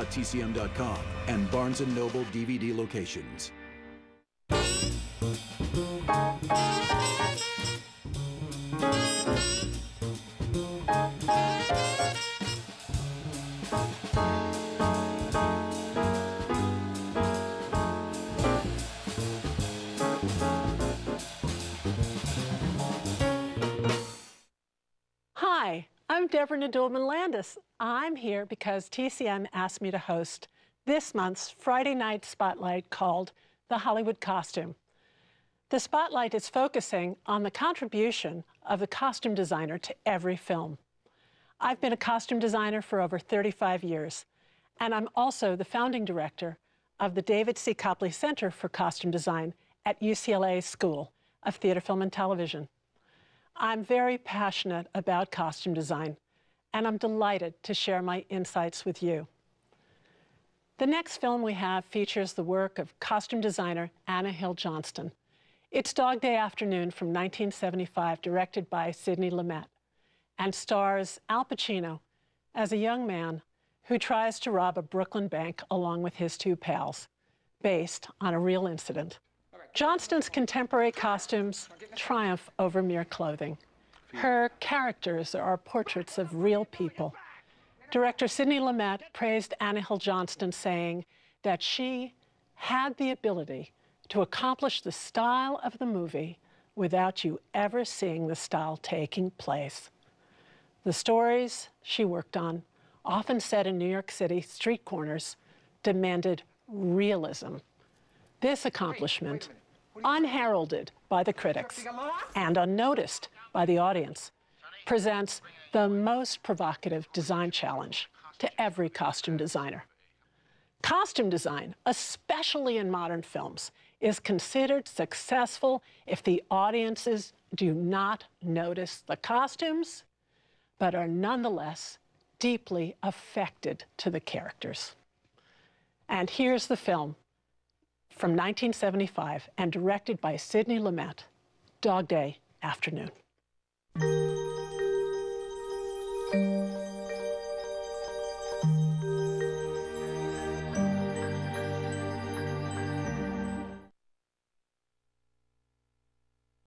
TCM.com and Barnes & Noble DVD locations. I'm Deborah Nadoolman Landis. I'm here because TCM asked me to host this month's Friday night spotlight called The Hollywood Costume. The spotlight is focusing on the contribution of the costume designer to every film. I've been a costume designer for over 35 years, and I'm also the founding director of the David C. Copley Center for Costume Design at UCLA School of Theater, Film, and Television. I'm very passionate about costume design, and I'm delighted to share my insights with you. The next film we have features the work of costume designer Anna Hill Johnstone. It's Dog Day Afternoon from 1975, directed by Sidney Lumet, and stars Al Pacino as a young man who tries to rob a Brooklyn bank along with his two pals, based on a real incident. Johnstone's contemporary costumes triumph over mere clothing. Her characters are portraits of real people. Director Sidney Lumet praised Anna Hill Johnstone, saying that she had the ability to accomplish the style of the movie without you ever seeing the style taking place. The stories she worked on, often set in New York City street corners, demanded realism. This accomplishment unheralded by the critics and unnoticed by the audience, presents the most provocative design challenge to every costume designer. Costume design, especially in modern films, is considered successful if the audiences do not notice the costumes, but are nonetheless deeply affected to the characters. And here's the film from 1975 and directed by Sidney Lumet, Dog Day Afternoon.